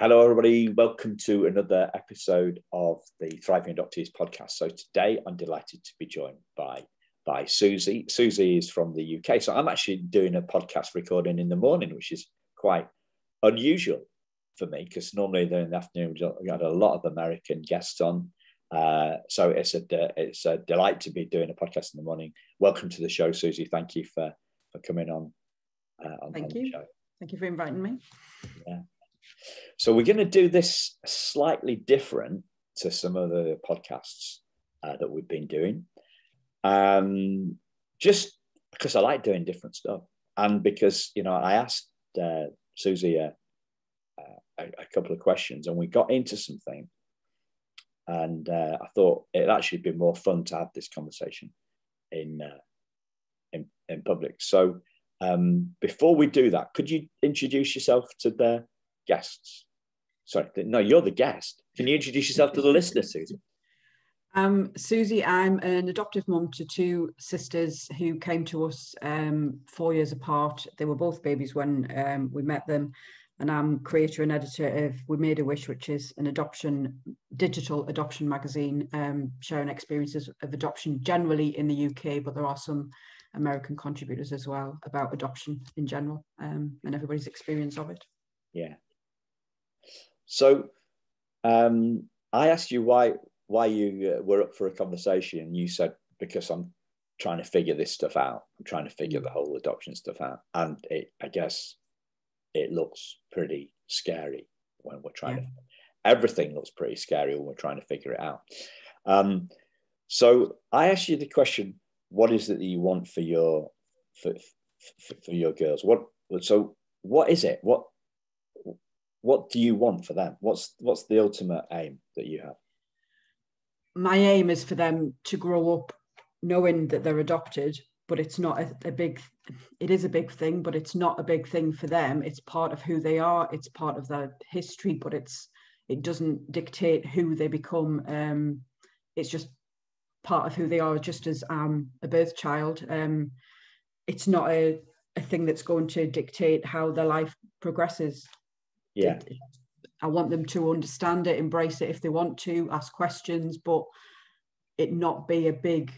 Hello, everybody. Welcome to another episode of the Thriving Adoptees podcast. So today, I'm delighted to be joined by by Suzy. Suzy is from the UK, so I'm actually doing a podcast recording in the morning, which is quite unusual for me because normally they're in the afternoon. We got a lot of American guests on, uh, so it's a it's a delight to be doing a podcast in the morning. Welcome to the show, Suzy. Thank you for for coming on. Uh, on Thank you. Thank you for inviting me. Yeah. So we're going to do this slightly different to some of the podcasts uh, that we've been doing, um, just because I like doing different stuff, and because you know I asked uh, Suzy a, a, a, couple of questions, and we got into something, and uh, I thought it'd actually be more fun to have this conversation in uh, in, in public. So um, before we do that, could you introduce yourself to the guests. Sorry, no, you're the guest. Can you introduce yourself to the listener, Suzy? Um, Suzy, I'm an adoptive mum to two sisters who came to us um, four years apart. They were both babies when um, we met them. And I'm creator and editor of We Made a Wish, which is an adoption, digital adoption magazine, um, sharing experiences of adoption generally in the UK, but there are some American contributors as well about adoption in general um, and everybody's experience of it. Yeah, so um, I asked you why why you uh, were up for a conversation, and you said because I'm trying to figure this stuff out. I'm trying to figure the whole adoption stuff out, and it, I guess it looks pretty scary when we're trying yeah. to. Everything looks pretty scary when we're trying to figure it out. Um, so I asked you the question: What is it that you want for your for, for, for your girls? What so what is it? What what do you want for them? What's what's the ultimate aim that you have? My aim is for them to grow up knowing that they're adopted, but it's not a, a big it is a big thing, but it's not a big thing for them. It's part of who they are, it's part of their history, but it's it doesn't dictate who they become. Um, it's just part of who they are, just as um, a birth child. Um, it's not a, a thing that's going to dictate how their life progresses yeah. I want them to understand it embrace it if they want to ask questions but it not be a big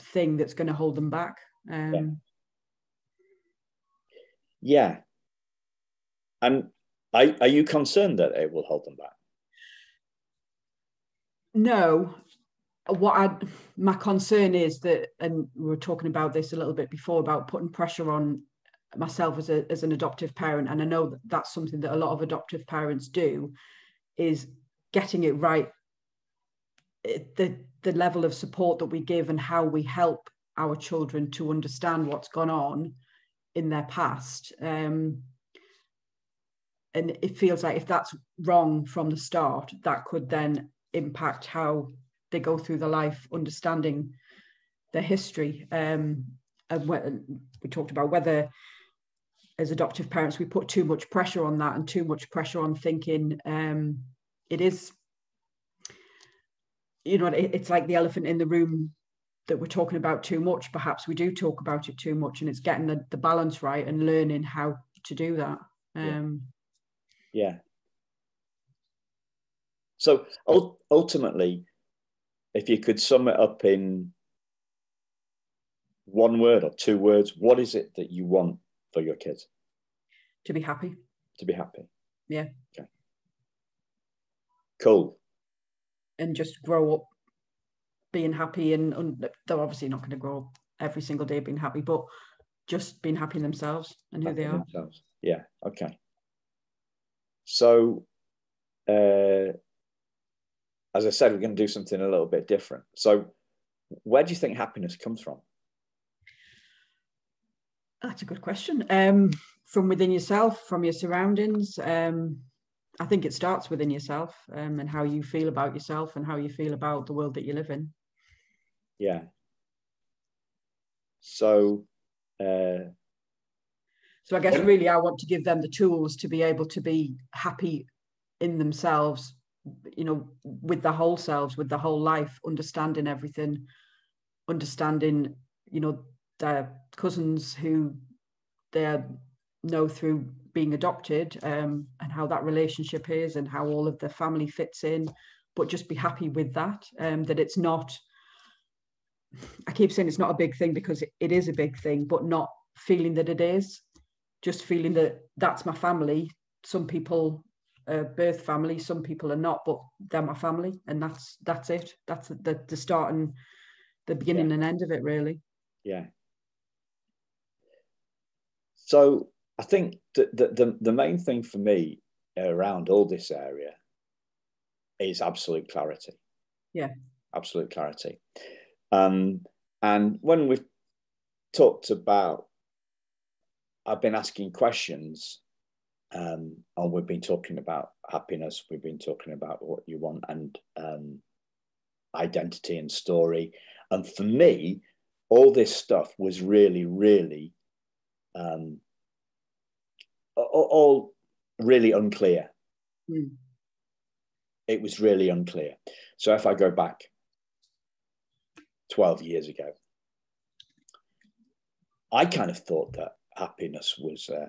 thing that's going to hold them back um, yeah. yeah. And are, are you concerned that it will hold them back? No. What I my concern is that, and we were talking about this a little bit before about putting pressure on myself as, a, as an adoptive parent, and I know that that's something that a lot of adoptive parents do, is getting it right. The, the level of support that we give and how we help our children to understand what's gone on in their past. Um, and it feels like if that's wrong from the start, that could then impact how they go through the life understanding their history. Um, and we talked about whether as adoptive parents, we put too much pressure on that and too much pressure on thinking um, it is, you know, it, it's like the elephant in the room that we're talking about too much. Perhaps we do talk about it too much, and it's getting the, the balance right and learning how to do that. Um, yeah. yeah. So ultimately, if you could sum it up in one word or two words, what is it that you want for your kids? To be happy. To be happy. Yeah. Okay. Cool. And just grow up being happy and, and they're obviously not going to grow up every single day being happy, but just being happy themselves and who happy they are. Themselves. Yeah. Okay. So, uh, as I said, we're going to do something a little bit different. So, where do you think happiness comes from? That's a good question. Um, from within yourself, from your surroundings. Um, I think it starts within yourself um, and how you feel about yourself and how you feel about the world that you live in. Yeah. So. Uh, so I guess really I want to give them the tools to be able to be happy in themselves, you know, with the whole selves, with the whole life, understanding everything, understanding, you know, their cousins who they're know through being adopted um, and how that relationship is and how all of the family fits in but just be happy with that um, that it's not i keep saying it's not a big thing because it, it is a big thing but not feeling that it is. Just feeling that that's my family. Some people uh, birth family some people are not but they're my family and that's that's it. That's the, the start and the beginning yeah. and end of it really. Yeah so i think the, the the main thing for me around all this area is absolute clarity. Yeah. Absolute clarity. Um and when we've talked about i've been asking questions um, and we've been talking about happiness, we've been talking about what you want and um, identity and story. And for me, all this stuff was really, really um, all really unclear. Mm. It was really unclear. So if I go back 12 years ago, I kind of thought that happiness was uh,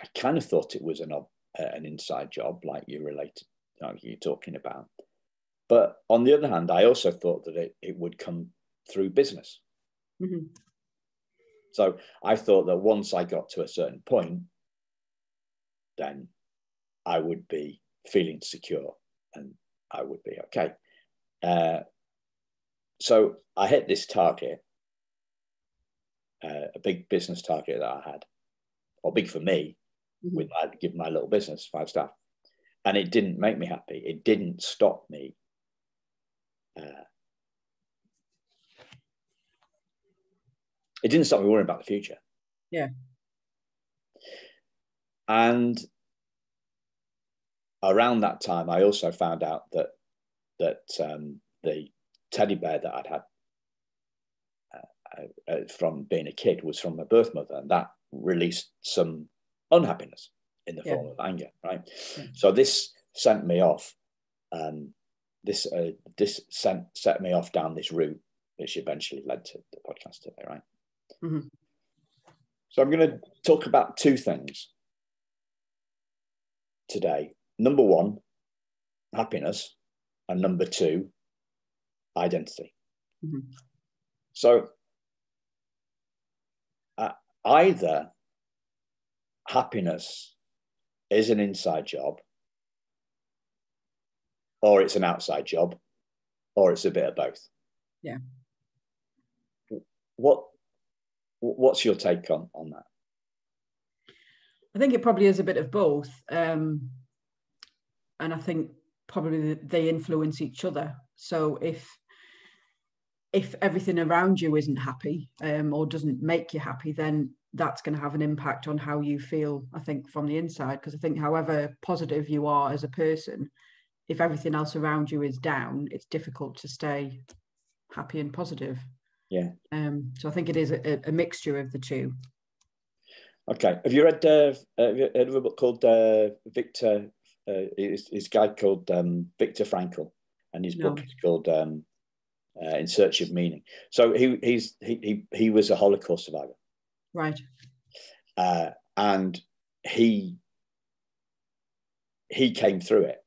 I kind of thought it was an uh, an inside job, like you related, like you're talking about. But on the other hand, I also thought that it, it would come through business. Mm-hmm. So I thought that once I got to a certain point, then I would be feeling secure and I would be okay. Uh, so I hit this target, uh, a big business target that I had, or big for me, mm-hmm. with give my little business five staff, and it didn't make me happy. It didn't stop me. Uh, it didn't stop me worrying about the future. Yeah. And around that time, I also found out that that um, the teddy bear that I'd had uh, uh, from being a kid was from my birth mother, and that released some unhappiness in the form yeah. of anger, right? Yeah. So this sent me off. Um, this uh, this sent set me off down this route, which eventually led to the podcast today, right? Mm-hmm. So I'm going to talk about two things today. Number one, happiness, and number two, identity. Mm-hmm. So either happiness is an inside job, or it's an outside job, or it's a bit of both. Yeah. What What's your take on on that? I think it probably is a bit of both, um, and I think probably they influence each other. So if if everything around you isn't happy um, or doesn't make you happy, then that's going to have an impact on how you feel, I think, from the inside. Because I think, however positive you are as a person, if everything else around you is down, it's difficult to stay happy and positive. Yeah. Um, so I think it is a, a mixture of the two. Okay. Have you read, uh, have you heard of a book called uh, Viktor? Uh, his, his guy called um, Viktor Frankl, and his no. book is called um, uh, in search of meaning. So he he's he he, he was a Holocaust survivor, right? Uh, and he he came through it.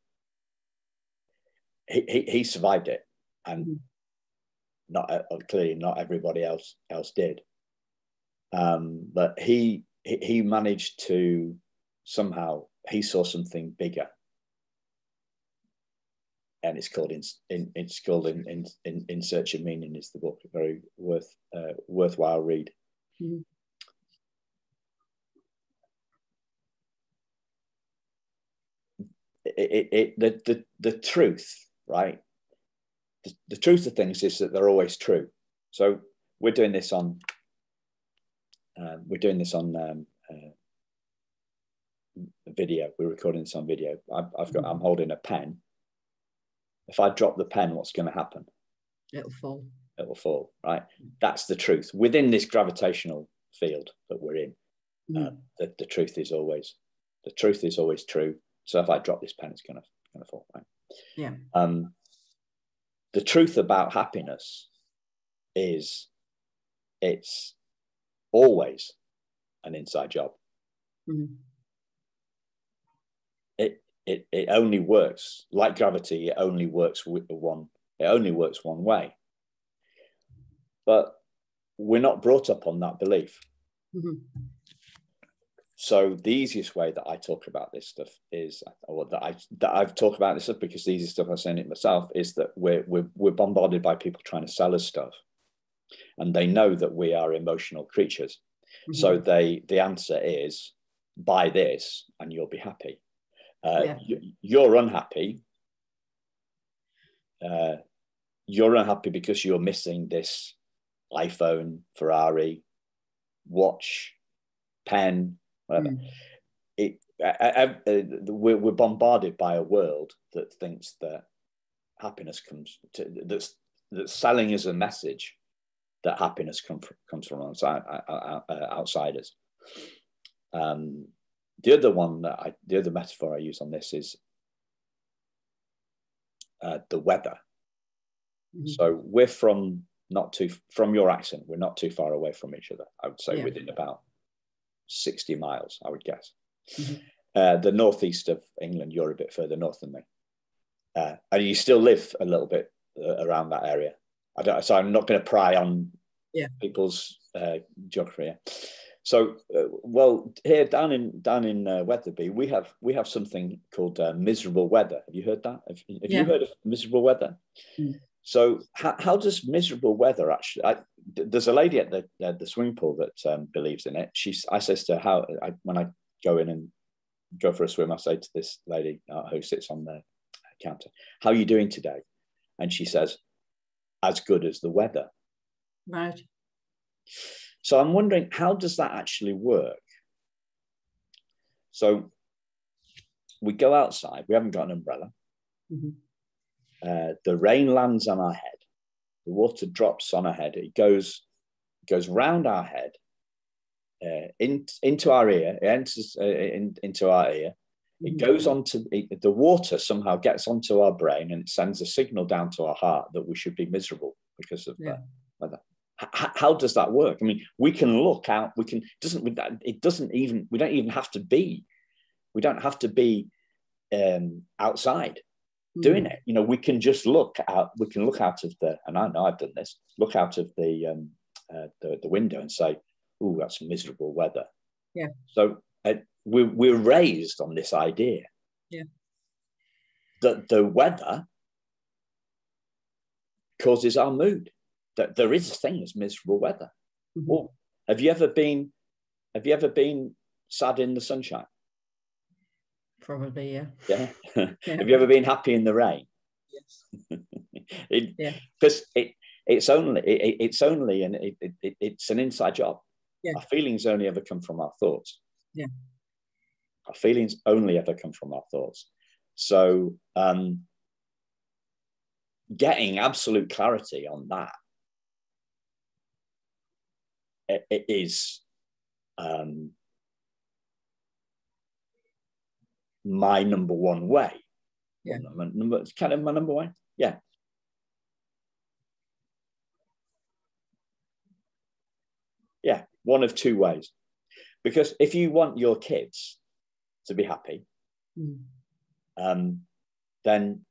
He he, he survived it, and mm-hmm. Not uh, clearly not everybody else else did. Um, but he he managed to somehow he saw something bigger and it's called in, in it's called in, in, in in search of meaning is the book very worth uh, worthwhile read mm-hmm. it, it, it, the, the the truth right the, the truth of things is that they're always true so we're doing this on uh, we're doing this on um, uh, video we're recording this on video I've, I've got i'm holding a pen if I drop the pen, what's going to happen? It'll fall. It will fall, right? That's the truth. Within this gravitational field that we're in, mm. uh, the, the truth is always, the truth is always true. So if I drop this pen, it's going to, going to fall, right? Yeah. Um, the truth about happiness is it's always an inside job. Mhm. it, it it only works like gravity. It only works with one. It only works one way. But we're not brought up on that belief. Mhm. So the easiest way that I talk about this stuff is, or that I that I've talked about this stuff because the easiest stuff I've seen it myself is that we're we're we're bombarded by people trying to sell us stuff, and they know that we are emotional creatures. So Mhm. they the answer is buy this and you'll be happy. Uh, Yeah. you, you're unhappy. Uh, you're unhappy because you're missing this iPhone, Ferrari, watch, pen, whatever. Mm. It, I, I, uh, we're, we're bombarded by a world that thinks that happiness comes to that's that's selling is a message that happiness come comes from outside, uh, uh, outsiders. Um, the other one that I, the other metaphor I use on this is uh, the weather. Mhm. So we're from not too from your accent. We're not too far away from each other. I would say Yeah. within about sixty miles. I would guess. Mhm. Uh, the northeast of England, you're a bit further north than me, uh, and you still live a little bit uh, around that area. I don't. So I'm not going to pry on Yeah. people's uh, geography. yeah. So, uh, well, here down in down in uh, Wetherby, we have we have something called uh, miserable weather. Have you heard that? Have, have Yeah. you heard of miserable weather? Mm. So, how, how does miserable weather actually? I, there's a lady at the at the swimming pool that um, believes in it. She's I says to her how I, when I go in and go for a swim, I say to this lady uh, who sits on the counter, "How are you doing today?" And she says, "As good as the weather." Right. So I'm wondering, how does that actually work? So we go outside, we haven't got an umbrella. Mhm. Uh, the rain lands on our head, the water drops on our head, it goes goes round our head, uh, in, into our ear, it enters uh, in, into our ear. It Mhm. goes on to it, the water somehow gets onto our brain and it sends a signal down to our heart that we should be miserable because of Yeah. the weather. H- how does that work? I mean, we can look out. We can doesn't it doesn't even we don't even have to be we don't have to be um, outside doing Mhm. it. You know, we can just look out. We can look out of the and I know I've done this. Look out of the um, uh, the, the window and say, "Oh, that's miserable weather." Yeah. So uh, we're we're raised on this idea. Yeah. That the weather causes our mood. That there is a thing as miserable weather. Mhm. Well, have you ever been? Have you ever been sad in the sunshine? Probably, yeah. Yeah. Yeah. have you ever been happy in the rain? Yes. it, Yeah. Because it, it's only it, it's only and it, it, it, it's an inside job. Yeah. Our feelings only ever come from our thoughts. Yeah. Our feelings only ever come from our thoughts. So um, getting absolute clarity on that it, it is um, my number one way. Yeah. My number, it's kind of my number one. Yeah. Yeah, one of two ways. Because if you want your kids to be happy, Mhm. um, then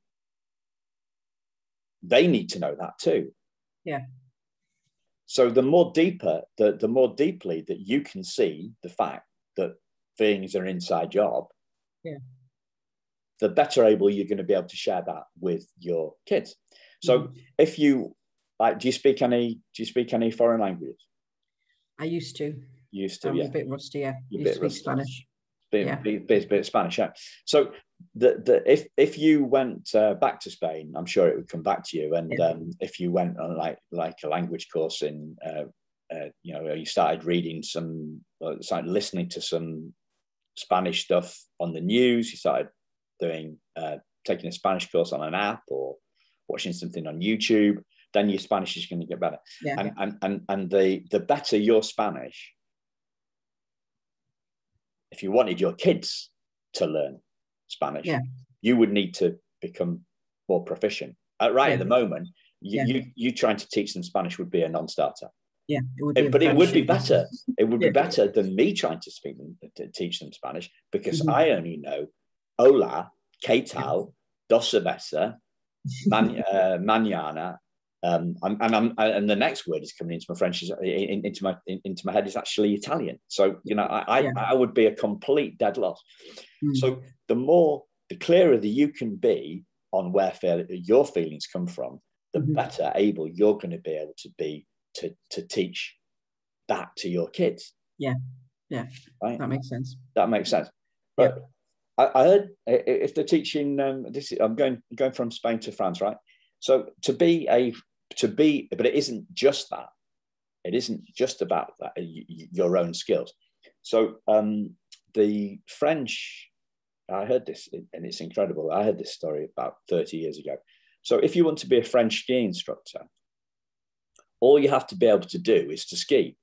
they need to know that too. Yeah. So the more deeper, the, the more deeply that you can see the fact that things are inside job, Yeah. the better able you're going to be able to share that with your kids. So Mhm. if you like, do you speak any? Do you speak any foreign languages? I used to. Used to, I'm yeah. a bit rusty, yeah. You're a used bit to speak. Spanish. bit, Yeah. bit, bit, bit of Spanish. Yeah. So the, the if if you went uh, back to Spain, I'm sure it would come back to you. And Yeah. um, if you went on like like a language course in, uh, uh, you know, you started reading some, uh, started listening to some Spanish stuff on the news. You started doing uh, taking a Spanish course on an app or watching something on YouTube. Then your Spanish is going to get better Yeah. and and and, and the the better your Spanish, if you wanted your kids to learn Spanish, Yeah. you would need to become more proficient. Uh, right Yeah. at the moment, you, Yeah. you you trying to teach them Spanish would be a non-starter. Yeah, it would It- but it would be better. It would be better than me trying to speak them, to teach them Spanish because Mhm. I only know hola, que tal, dos cerveza, man, uh, mañana, um, and, and I'm and the next word is coming into my French is in, into my in, into my head is actually Italian. So you know, I I, Yeah. I would be a complete dead loss. Mm. So the more the clearer that you can be on where your feelings come from, the Mhm. better able you're going to be able to be to to teach that to your kids. Yeah. Yeah. Right. that makes sense. That makes sense. But I, I heard i- i- if they're teaching um, this, I'm going going from Spain to France, right? So to be a to be, but it isn't just that. It isn't just about that your own skills. So um, the French, I heard this, and it's incredible. I heard this story about 30 years ago. So if you want to be a French ski instructor, all you have to be able to do is to ski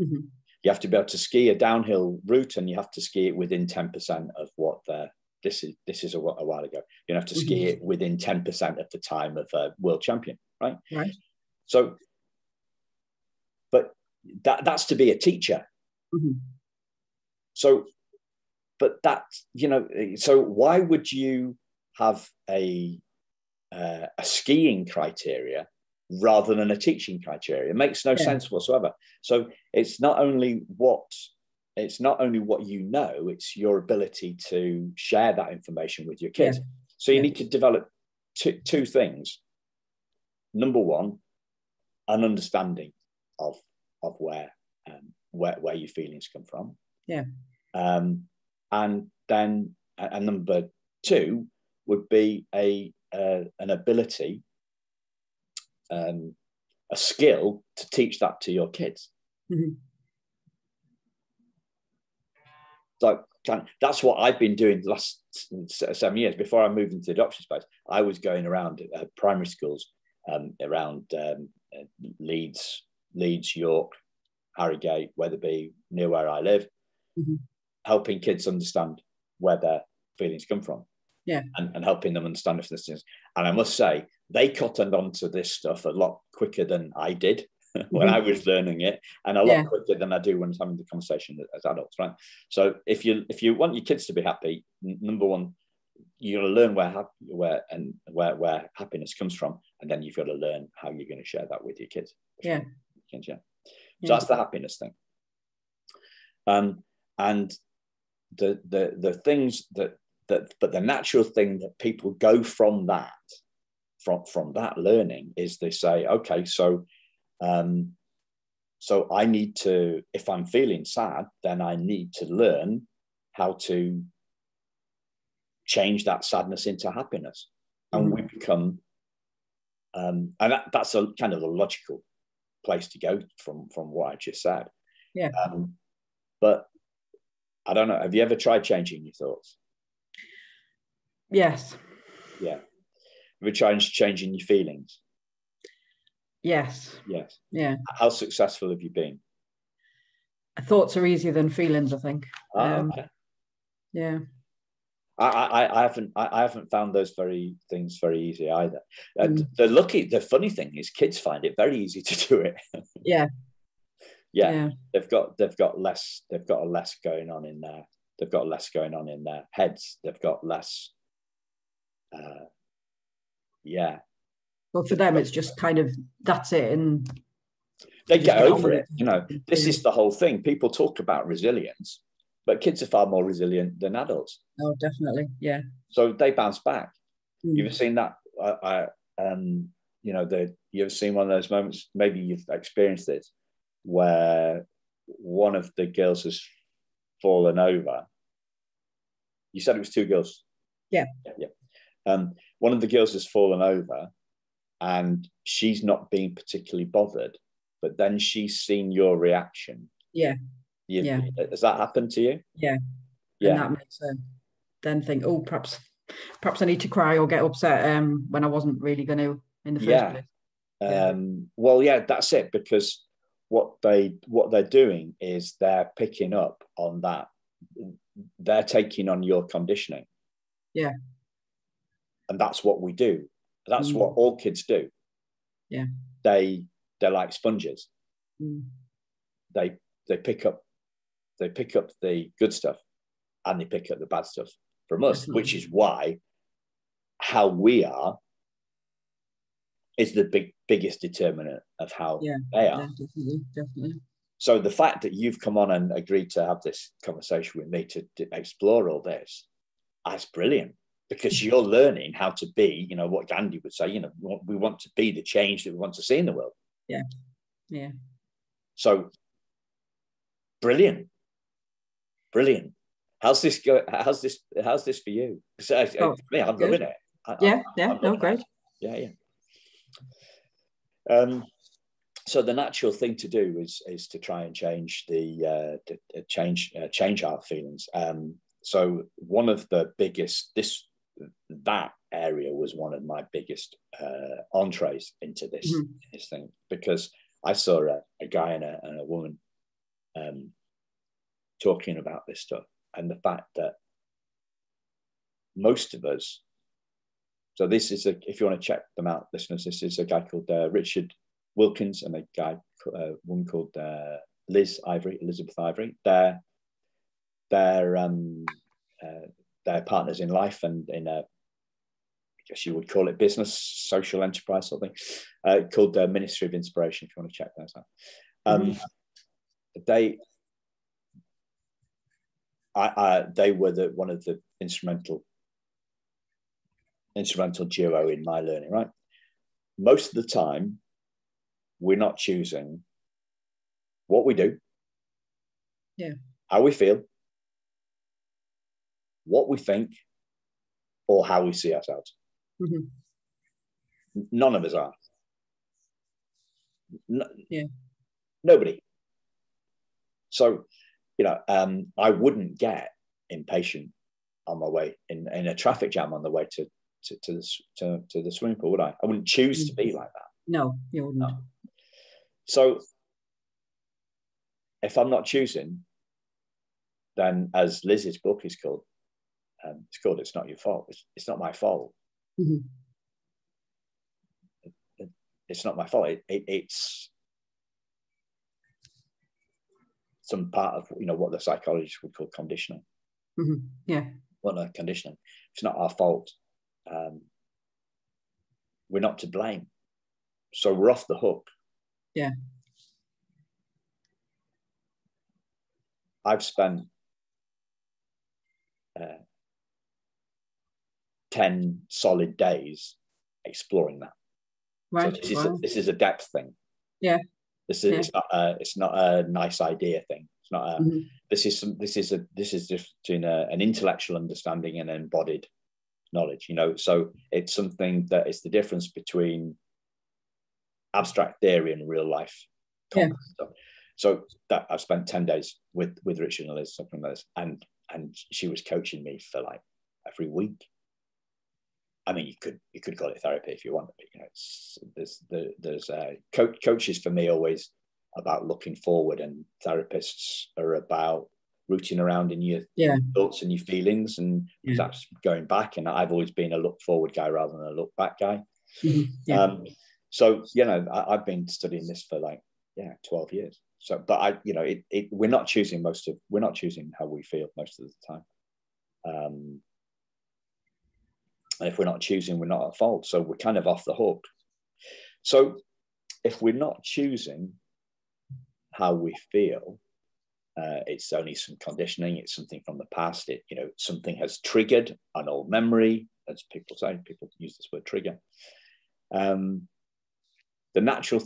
Mhm. you have to be able to ski a downhill route and you have to ski it within 10% of what the this is this is a, a while ago you have to ski Mhm. it within 10% of the time of a world champion right Right. so but that that's to be a teacher Mhm. so but that you know so why would you have a uh, a skiing criteria rather than a teaching criteria it makes no Yeah. sense whatsoever so it's not only what it's not only what you know it's your ability to share that information with your kids so you Yeah. need to develop two, two things number one an understanding of of where um, where where your feelings come from Yeah. um, and then and number two would be a uh, an ability um, a skill to teach that to your kids Mhm. so that's what I've been doing the last seven years. Before I moved into the adoption space, I was going around uh, primary schools um, around um, uh, Leeds, Leeds, York, Harrogate, Wetherby, near where I live, Mhm. helping kids understand where their feelings come from. Yeah. And, and helping them understand if this is. And I must say, they cottoned onto this stuff a lot quicker than I did when I was learning it, and a lot Yeah. quicker than I do when I'm having the conversation as adults, right? So if you if you want your kids to be happy, n- number one, you got to learn where where and where where happiness comes from, and then you've got to learn how you're going to share that with your kids. Yeah. Kids, yeah. Yeah. So that's the happiness thing. Um, and the the the things that that but the natural thing that people go from that from from that learning is they say, okay, so um, so I need to, if I'm feeling sad, then I need to learn how to change that sadness into happiness. And we become, um, and that, that's a kind of a logical place to go from from what I just said. Yeah. Um, but I don't know. Have you ever tried changing your thoughts? Yes. Yeah. You tried changing your feelings? Yes. Yes. Yeah. How successful have you been? Thoughts are easier than feelings, I think. Ah, Um, okay. Yeah. I, I, I haven't I, I haven't found those very things very easy either. And Mm. the lucky the funny thing is kids find it very easy to do it. Yeah. yeah, Yeah. they've got they've got less they've got a less going on in their they've got less going on in their heads. They've got less uh yeah. Well, for them, it's just kind of that's it. And They get over it. it. You know, this is the whole thing. People talk about resilience, but kids are far more resilient than adults. oh, definitely. Yeah. So they bounce back. Mm. You've seen that. I, I um, you know, the you've seen one of those moments. Maybe you've experienced it, where one of the girls has fallen over. You said it was two girls. Yeah. Yeah. yeah. Um, one of the girls has fallen over, and she's not being particularly bothered. But then she's seen your reaction. Yeah. You, Yeah. Has that happened to you? Yeah. And Yeah. that makes them then think, oh, perhaps, perhaps I need to cry or get upset um, when I wasn't really going to in the first Yeah. place. Yeah. Um, well, yeah, that's it. Because what they what they're doing is they're picking up on that. They're taking on your conditioning. Yeah. And that's what we do. That's Mm. what all kids do. Yeah. they they're like sponges. Mm. they they pick up they pick up the good stuff and they pick up the bad stuff from us, Definitely. which is why how we are is the big biggest determinant of how Yeah. they are. Definitely, definitely. So the fact that you've come on and agreed to have this conversation with me to, to explore all this, that's brilliant because you're learning how to be, you know, what Gandhi would say, you know, we want- to be the change that we want to see in the world. Yeah. Yeah. So brilliant, brilliant. How's this go? How's this? How's this for you? I, I- Oh, me, I'm good. loving it. I- Yeah, I'm- yeah, no, it. great. Yeah, yeah. Um, so the natural thing to do is is to try and change the uh, to, to change uh, change our feelings. Um, so one of the biggest this that area was one of my biggest uh, entrees into this Mhm. this thing because I saw a, a guy and a, and a woman um, talking about this stuff and the fact that most of us so this is a, if you want to check them out, listeners, this is a guy called uh, Richard Wilkins and a guy, a woman called uh, Liz Ivory, Elizabeth Ivory. They're they're um, they're partners in life and in a, I guess you would call it business, social enterprise sort of thing, uh, called the Ministry of Inspiration. If you want to check those out, um, they. I, I, they were the one of the instrumental instrumental duo in my learning, right? Most of the time, we're not choosing what we do, Yeah. how we feel, what we think, or how we see ourselves. Mhm. None of us are. No- Yeah. Nobody. So, you know, um, I wouldn't get impatient on my way in, in a traffic jam on the way to to, to, the, to, to the swimming pool, would I? I wouldn't choose to be like that. No, you wouldn't. No. So if I'm not choosing, then as Liz's book is called, um, it's called It's Not Your Fault. It's, it's not my fault. Mhm. It's not my fault. It, it, it's some part of you know what the psychologists would call conditioning. Mhm. Yeah, Well, no, conditioning. It's not our fault. Um, we're not to blame. So we're off the hook. Yeah. I've spent uh, 10 solid days exploring that. right. So this, is wow. a, this is a depth thing. Yeah. This is Yeah. it's not a it's not a nice idea thing. It's not a Mhm. this is some this is a this is just between a, an intellectual understanding and embodied knowledge you know so it's something that is the difference between abstract theory and real life Yeah. stuff. so that i've spent 10 days with with richard and liz something like this and and she was coaching me for like every week I mean, you could you could call it therapy if you want, but you know, it's, there's the, there's uh, co- coaches for me always about looking forward, and therapists are about rooting around in your Yeah. thoughts and your feelings, and Yeah. that's going back. And I've always been a look forward guy rather than a look back guy. Mhm. Yeah. Um, so you know, I, I've been studying this for like yeah, twelve years. So, but I, you know, it, it we're not choosing most of we're not choosing how we feel most of the time. Um, and if we're not choosing, we're not at fault. So we're kind of off the hook. So if we're not choosing how we feel, uh, it's only some conditioning. It's something from the past. It, you know, something has triggered an old memory, as people say. People use this word trigger. Um, the natural,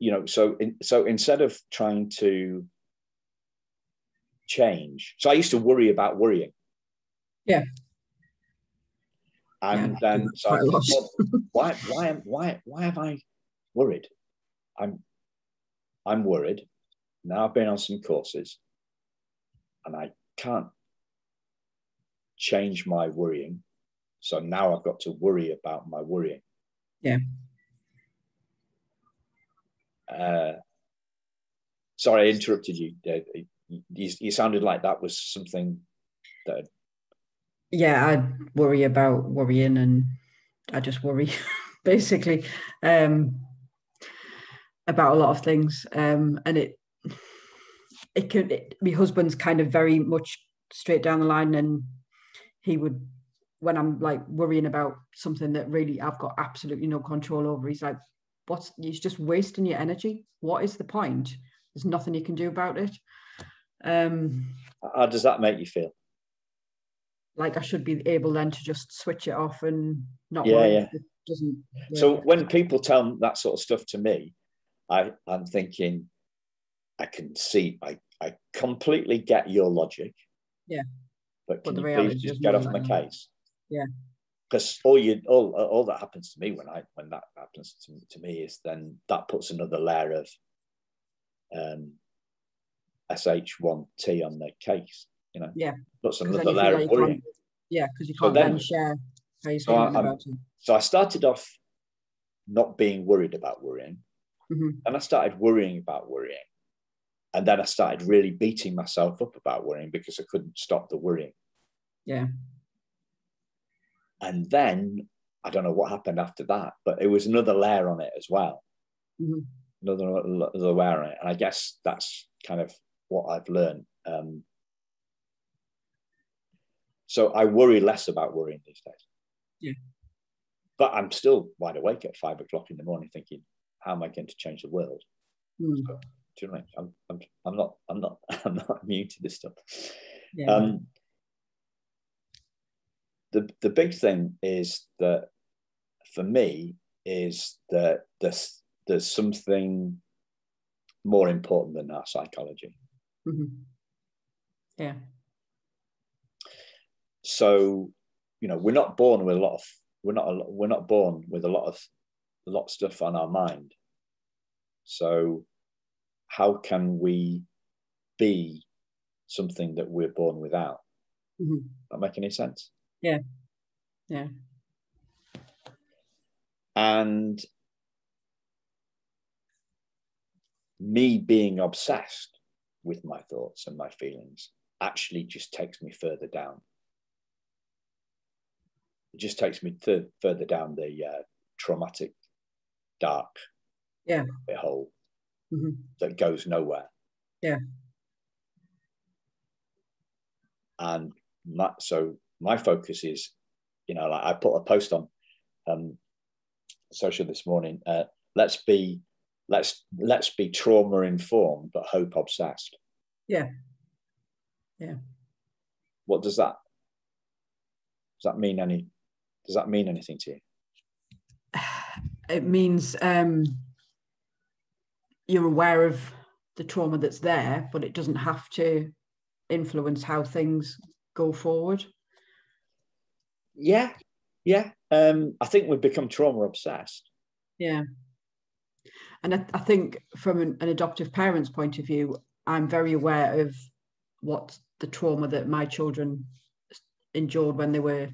you know, so in, so instead of trying to change, so I used to worry about worrying. Yeah. And Yeah, then so I quite a lot. thought, well, why why am why why have I worried? I'm I'm worried. Now I've been on some courses and I can't change my worrying. So now I've got to worry about my worrying. Yeah. Uh, sorry, I interrupted you. You. You sounded like that was something that yeah, I worry about worrying and I just worry basically. Um, about a lot of things, um, and it it can. It, my husband's kind of very much straight down the line, and he would when I'm like worrying about something that really I've got absolutely no control over. He's like, "What's? You're just wasting your energy. What is the point? There's nothing you can do about it." Um, How does that make you feel? Like I should be able then to just switch it off and not Yeah, worry yeah. it doesn't. So when people tell that sort of stuff to me, I, I'm thinking, I can see, I, I completely get your logic. Yeah. But But can the you please just get off my that. case? Yeah. Because all you all all that happens to me when I when that happens to, to me is then that puts another layer of um SH1T on the case, you know. Yeah. Puts 'Cause then another layer of worrying. yeah, because you can't then- then, share how you're So I- feeling I'm- about it. So I started off not being worried about worrying. Mhm. And I started worrying about worrying. And then I started really beating myself up about worrying because I couldn't stop the worrying. Yeah. And then I don't know what happened after that, but it was another layer on it as well. Mhm. Another, another layer on it. And I guess that's kind of what I've learned. Um, so I worry less about worrying these days. Yeah. But I'm still wide awake at five o'clock in the morning thinking, how am I going to change the world? Mm. Do you know what I mean? I'm, I'm, I'm not, I'm not, I'm not immune to this stuff. Yeah. Um, the the big thing is that for me is that there's there's something more important than our psychology. Mhm. Yeah. So, you know, we're not born with a lot of we're not a we're not born with a lot of a lot of stuff on our mind. So, how can we be something that we're born without? Mhm. That make any sense? Yeah. Yeah. And me being obsessed with my thoughts and my feelings actually just takes me further down. It just takes me th- further down the uh, traumatic, dark Yeah. hole Mhm. that goes nowhere. Yeah. And my, so my focus is, you know, like I put a post on um, social this morning. Uh, let's be, let's let's be trauma informed but hope obsessed. Yeah. Yeah. What does that? Does that mean any? Does that mean anything to you? It means um, you're aware of the trauma that's there, but it doesn't have to influence how things go forward. Yeah, yeah. Um, I think we've become trauma obsessed. Yeah. And I, I think from an, an adoptive parent's point of view, I'm very aware of what the trauma that my children endured when they were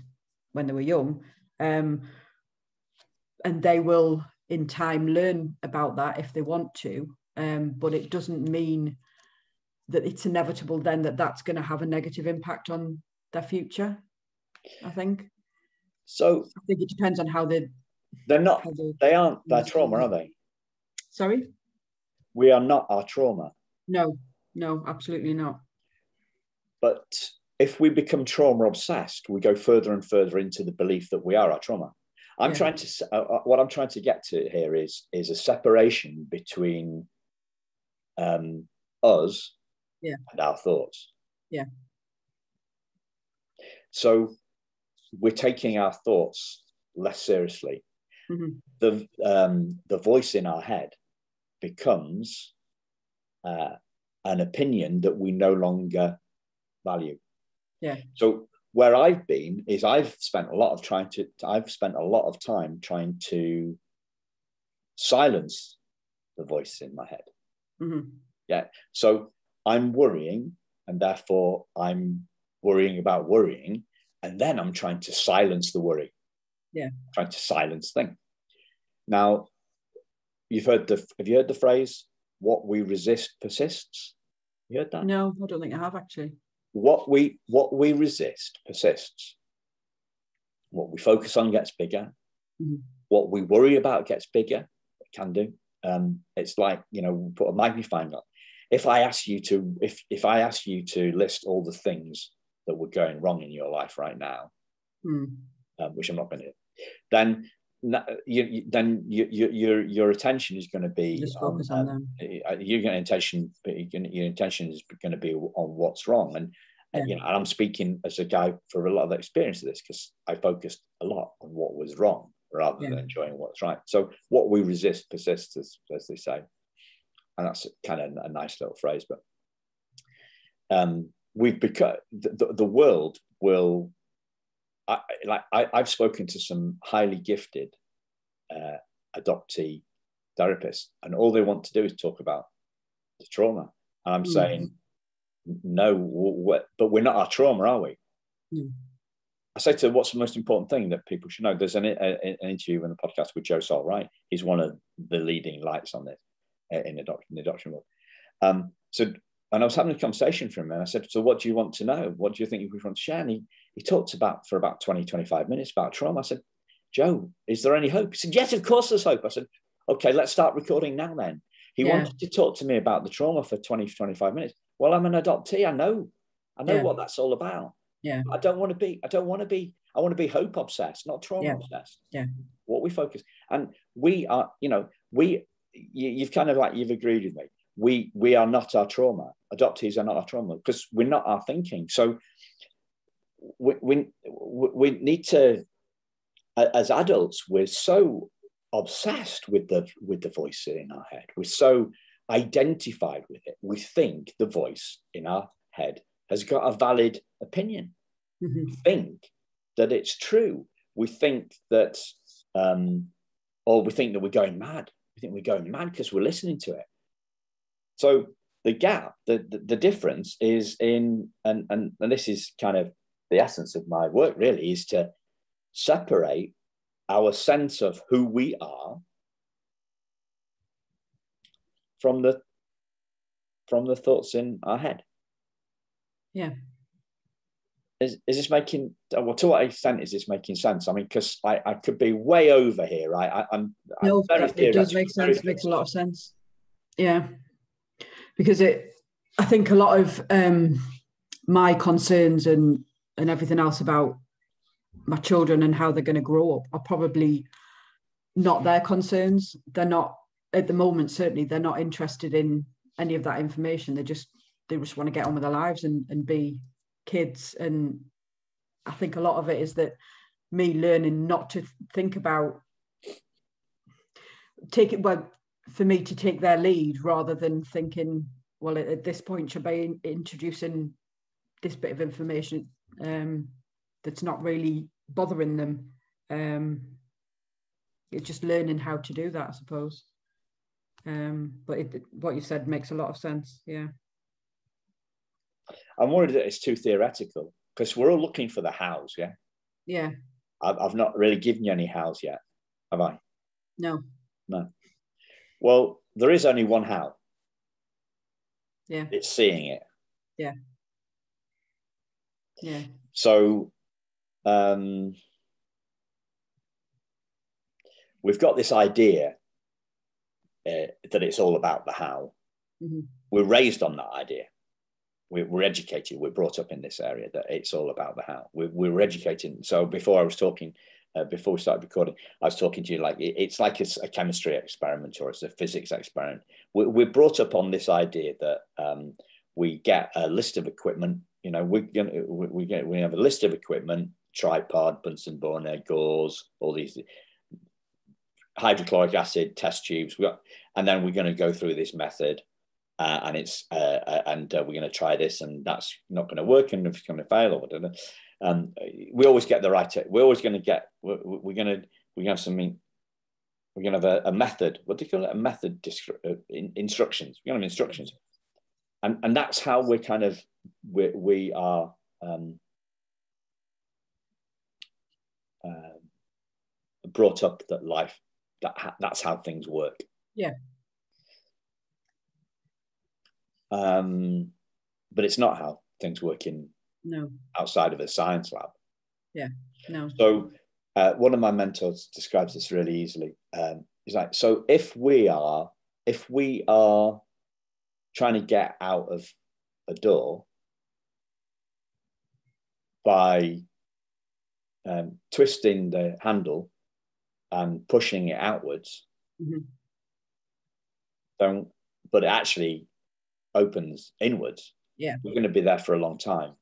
when they were young. Um, and they will in time learn about that if they want to. Um, but it doesn't mean that it's inevitable then that that's going to have a negative impact on their future. I think. So I think it depends on how they. they're not. They They aren't their trauma, are they? sorry. We are not our trauma. No, no, absolutely not. But if we become trauma obsessed, we go further and further into the belief that we are our trauma. I'm Yeah. trying to uh, uh, what I'm trying to get to here is is a separation between um, us Yeah. and our thoughts. Yeah. So we're taking our thoughts less seriously. Mhm. The um, the voice in our head becomes uh, an opinion that we no longer value. Yeah. So where I've been is I've spent a lot of trying to I've spent a lot of time trying to silence the voice in my head. Mhm. So I'm worrying, and therefore I'm worrying about worrying, and then I'm trying to silence the worry. Yeah. Trying to silence thing. Now, you've heard the have you heard the phrase "what we resist persists"? You heard that? No, I don't think I have actually. What we what we resist persists. What we focus on gets bigger. Mhm. What we worry about gets bigger. It can do. um, it's like you know put a magnifying glass. If I ask you to if if I ask you to list all the things that were going wrong in your life right now, mm. um, which I'm not going to, then you, then you, you, your your attention is going to be just focus on, on them. Uh, your intention your intention is going to be on what's wrong and yeah. you know and I'm speaking as a guy for a lot of experience of this because I focused a lot on what was wrong rather yeah. than enjoying what's right. So what we resist persists, as, as they say, and that's kind of a nice little phrase. But um, we've become the, the, world will I, like I, have spoken to some highly gifted uh, adoptee therapists, and all they want to do is talk about the trauma. And I'm mm. saying, no, what but we're not our trauma, are we? Mm. I say to what's the most important thing that people should know. There's an, a, an interview in the podcast with Joe Soll, right? He's one of the leading lights on this uh, in the in the adoption world. Um, so, and I was having a conversation from him, and I said, "So, what do you want to know? What do you think you want to share?" And he, he talked about for about 20, 25 minutes about trauma. I said, Joe, is there any hope? He said, Yes, of course there's hope. I said, Okay, let's start recording now then. He yeah. wanted to talk to me about the trauma for 20, 25 minutes. Well, I'm an adoptee. I know. I know yeah. what that's all about. Yeah. I don't want to be, I don't want to be, I want to be hope obsessed, not trauma yeah. obsessed. Yeah. What we focus. And we are, you know, we you, you've kind of like you've agreed with me. We we are not our trauma. Adoptees are not our trauma because we're not our thinking. So we, we, we need to, as adults, we're so obsessed with the with the voice in our head. We're so identified with it. We think the voice in our head has got a valid opinion. Mm-hmm. We think that it's true. We think that, um, or we think that we're going mad. We think we're going mad because we're listening to it. So the gap, the, the, the difference is in, and, and, and this is kind of the essence of my work really is to separate our sense of who we are from the from the thoughts in our head. Yeah. Is, is this making well to what extent is this making sense? I mean because I, I could be way over here right? I, am no it does make sense. It makes a lot of sense. Yeah. Because it i think a lot of um my concerns and and everything else about my children and how they're going to grow up are probably not their concerns. They're not at the moment, certainly they're not interested in any of that information. They just they just want to get on with their lives and, and be kids. And I think a lot of it is that me learning not to think about take it well for me to take their lead rather than thinking, well, at, at this point, should be introducing this bit of information um, that's not really bothering them. Um, it's just learning how to do that, I suppose. Um, but it, what you said makes a lot of sense. Yeah. I'm worried that it's too theoretical because we're all looking for the hows. Yeah. Yeah. I've, I've not really given you any hows yet, have I? No. No. Well, there is only one how. Yeah. It's seeing it. Yeah. Yeah. So um, we've got this idea uh, that it's all about the how. Mm-hmm. We're raised on that idea. We're, we're, educated. We're brought up in this area that it's all about the how. We're, we're educated. So before I was talking, uh, before we started recording, I was talking to you like it, it's like it's a chemistry experiment or it's a physics experiment. We're, we're brought up on this idea that um, we get a list of equipment you know, we're gonna we get we have a list of equipment, tripod, Bunsen burner, gauze, all these hydrochloric acid test tubes. We got, and then we're going to go through this method, uh, and it's uh, uh and uh, we're going to try this, and that's not going to work, and it's going to fail or whatever. Um, we always get the right. We're always going to get. We're, we're going to to have something. We're going to have a, a method. What do you call it? A method uh, in, instructions. We're going to have instructions, and and that's how we're kind of we, we are um, uh, brought up that life that ha- that's how things work. Yeah. Um, but it's not how things work in no outside of a science lab. Yeah. No. So uh, one of my mentors describes this really easily. Um, he's like, so if we are, if we are trying to get out of a door by um, twisting the handle and pushing it outwards, Mhm. don't, but it actually opens inwards. Yeah. We're going to be there for a long time.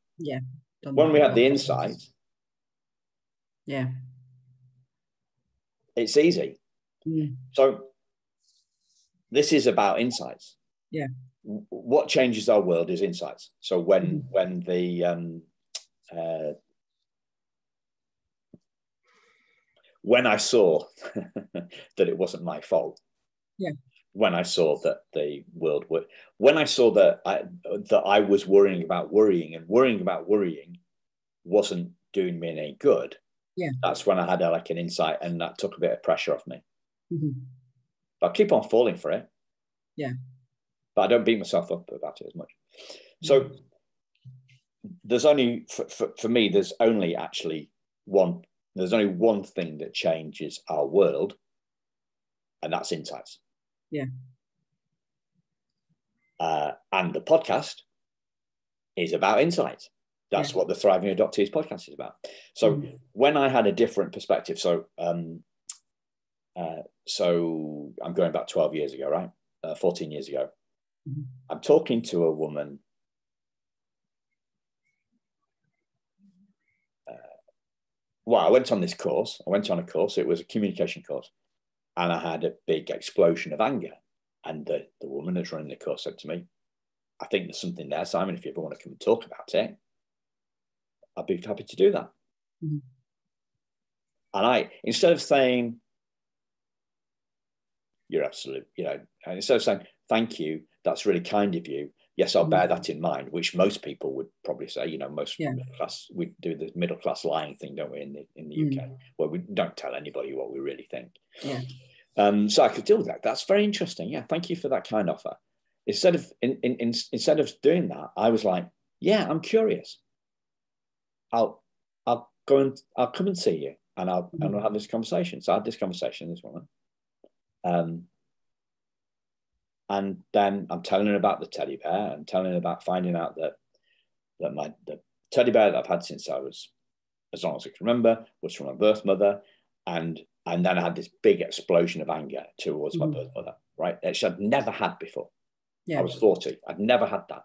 Done When we have the insight, Yeah. it's easy. Mm. So this is about insights. Yeah. What changes our world is insights. So when Mhm. when the um, uh, when I saw that it wasn't my fault. Yeah. When I saw that the world would, when I saw that I that I was worrying about worrying and worrying about worrying wasn't doing me any good. Yeah. That's when I had like an insight, and that took a bit of pressure off me. Mhm. But I keep on falling for it. Yeah. But I don't beat myself up about it as much. So there's only for, for, for me, there's only actually one, there's only one thing that changes our world, and that's insights. Yeah. Uh, and the podcast is about insights. That's Yeah. what the Thriving Adoptees podcast is about. So Mhm. when I had a different perspective, so um, uh, so I'm going back 12 years ago, right? Uh, 14 years ago. Mhm. I'm talking to a woman. Well, I went on this course. I went on a course. It was a communication course, and I had a big explosion of anger. And the, the woman that's running the course said to me, "I think there's something there, Simon. If you ever want to come and talk about it, I'd be happy to do that." Mhm. And I, instead of saying, "You're absolute," you know, instead of saying, "Thank you, that's really kind of you," yes, I'll bear that in mind, which most people would probably say. You know, most Yeah. middle class, we do the middle class lying thing, don't we, in the in the Mm. UK, where we don't tell anybody what we really think. Yeah. Um, so I could deal with that. That's very interesting. Yeah, thank you for that kind offer. Instead of in, in, in, instead of doing that, I was like, yeah, I'm curious. I'll I'll go and I'll come and see you, and I'll and we'll have this conversation. So I had this conversation with this woman, um, and then I'm telling her about the teddy bear. and telling her about finding out that that my the teddy bear that I've had since I was as long as I can remember was from my birth mother, and and then I had this big explosion of anger towards my Mhm. birth mother, right? Which I'd never had before. Yeah. I was 40. I'd never had that.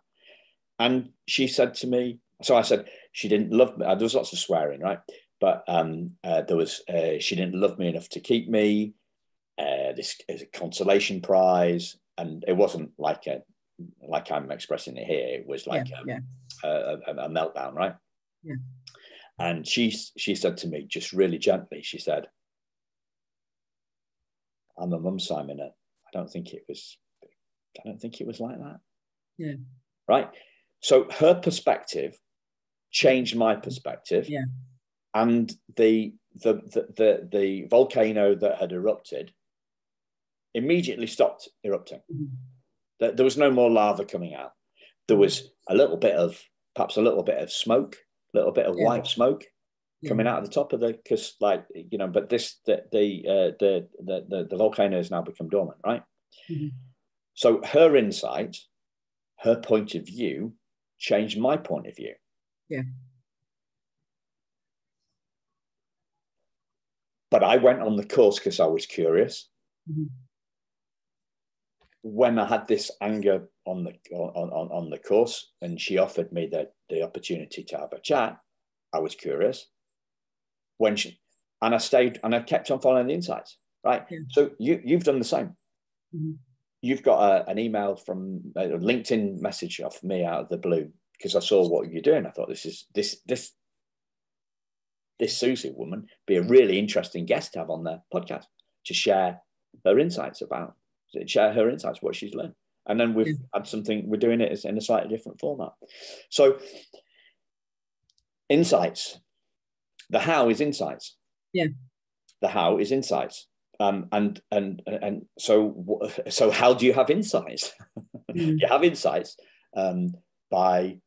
And she said to me, so I said, she didn't love me. There was lots of swearing, right? But um, uh, there was, uh, she didn't love me enough to keep me. Uh, this is a consolation prize. And it wasn't like a, like I'm expressing it here. It was like yeah. um, yeah. a, a, a meltdown, right? Yeah. And she she said to me just really gently, she said, "I'm a mum, Simon. I don't think it was, I don't think it was like that." Yeah. Right. So her perspective changed my perspective. Yeah. And the the the the, the volcano that had erupted immediately stopped erupting. Mhm. There, there was no more lava coming out. There was a little bit of perhaps a little bit of smoke, a little bit of Yeah. white smoke coming out of the top of the because like you know, but this the the uh, the, the the the volcano has now become dormant, right? Mhm. So her insight, her point of view, changed my point of view. Yeah. But I went on the course because I was curious. Mhm. When I had this anger on the on, on, on the course, and she offered me the, the opportunity to have a chat, I was curious. When she and I stayed and I kept on following the insights, right? Yeah. So you you've done the same. Mhm. You've got a, an email from a LinkedIn message off me out of the blue because I saw what you're doing. I thought this is this this this Suzy woman be a really interesting guest to have on the podcast to share her insights about share her insights what she's learned. And then we've had something we're doing it in a slightly different format. So insights. The how is insights. Yeah. the how is insights. Um, and and and so so how do you have insights? Mm. you have insights um, by